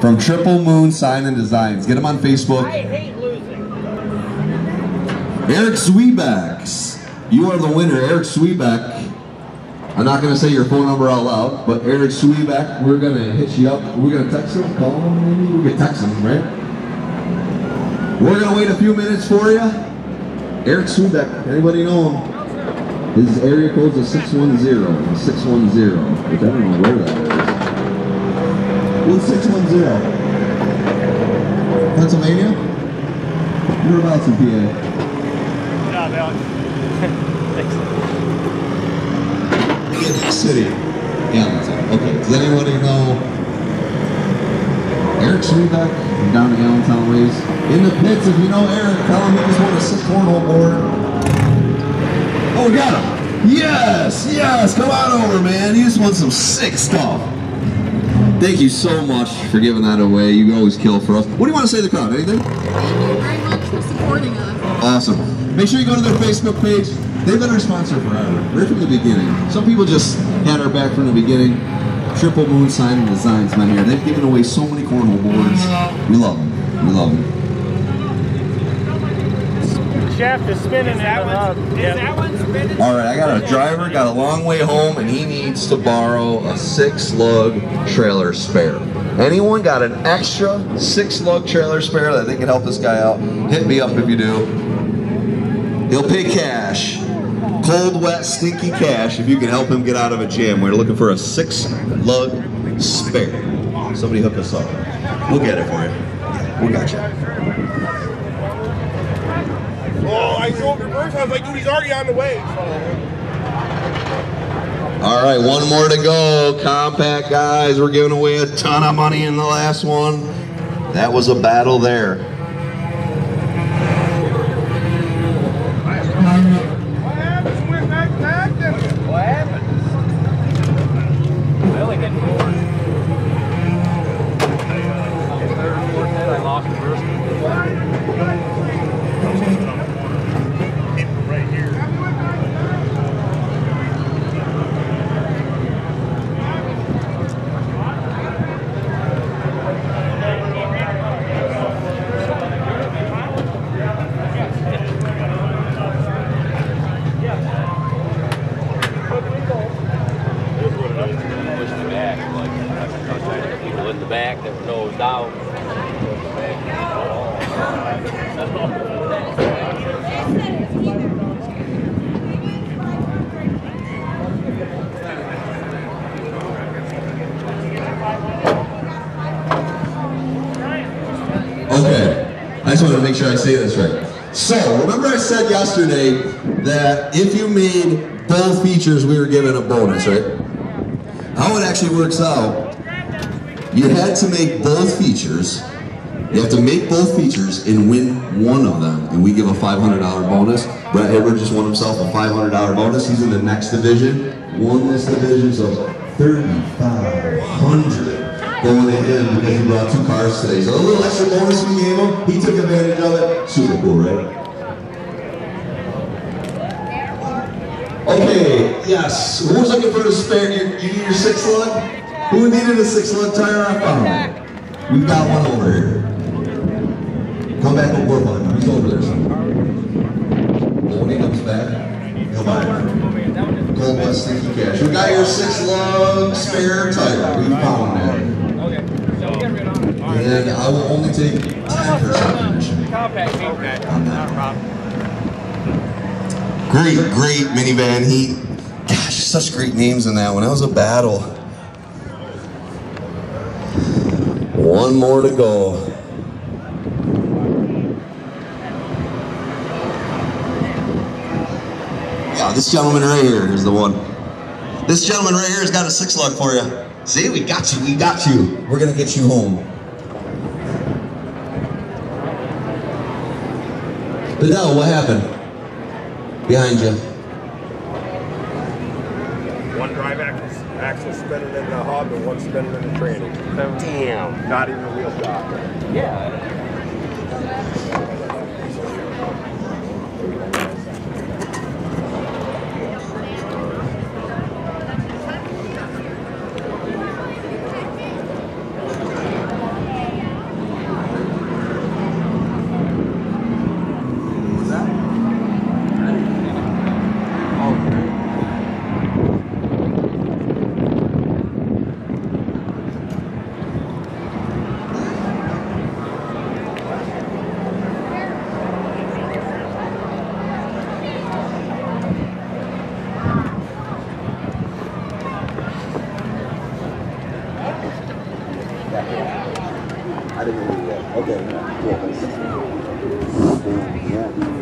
from Triple Moon Sign and Designs. Get him on Facebook. I hate losing. Eric Sweebacks. You are the winner, Eric Sweeback. I'm not gonna say your phone number out loud, but Eric Sweeback, we're gonna hit you up. We're gonna text him, call him, maybe we can text him, right? We're gonna wait a few minutes for you. Eric Sweeback, anybody know him? His area code is 610, 610, which I don't know where that is. What's 610? Pennsylvania? Whereabouts in PA? Good job, Alex. Thanks. City. Allentown. Okay. Does anybody know Eric from down to Allentown ways? In the pits, if you know Eric, tell him he just won a six cornhole board. Oh, we got him. Yes, yes. Come on over, man. You just won some sick stuff. Thank you so much for giving that away. You always kill for us. What do you want to say to the crowd? Anything? Thank you very much for supporting us. Awesome. Make sure you go to their Facebook page. They've been our sponsor forever, right from the beginning. Some people just had our back from the beginning. Triple Moon Sign and Designs, man, here. They've given away so many cornhole boards. We love them. We love them. Shaft is spinning in the hub. Is that one spinning? All right, I got a driver, got a long way home, and he needs to borrow a six lug trailer spare. Anyone got an extra six lug trailer spare that they can help this guy out? Hit me up if you do. He'll pay cash. Cold, wet, stinky cash if you can help him get out of a jam. We're looking for a six lug spare. Somebody hook us up. We'll get it for you. We got you. Oh, I drove reverse. I was like, dude, he's already on the way. All right, one more to go. Compact guys, we're giving away a ton of money in the last one. That was a battle there. What happened? Went back back then. What happened? I only hit four. Third or fourth hit, I lost the first one. Right here. Push the back, like, I was trying to get people in the back that were nose down. Okay, I just want to make sure I say this right. So, remember I said yesterday that if you made both features, we were given a bonus, right? How it actually works out, you had to make both features. You have to make both features and win one of them, and we give a $500 bonus. Brett Hibbert just won himself a $500 bonus. He's in the next division, won this division, so 3500 going to him because he brought two cars today. So a little extra bonus we gave him, he took advantage of it. Super cool, right? Okay, yes. Who's looking for the spare? You, you need your six lug? Who needed a six lug tire? I found it. We've got one over here. Come back and work on him. He's over there somewhere. When he comes back, he'll buy it. Gold West Cash. We got your six lug spare tire. We found it. Okay, so get rid of it. And I will only take 10% commission. Compact, okay, not a problem. Great, great minivan. He, gosh, such great names in that one. That was a battle. One more to go. Yeah, this gentleman right here is the one. This gentleman right here has got a six lug for you. See, we got you. We got you. We're gonna get you home. Bedell, what happened? Behind you. One drive axle, axle spinning in the hub and one spinning in the tranny. Damn. Not even a wheel stop. Yeah. Were. Okay, cool. Yeah.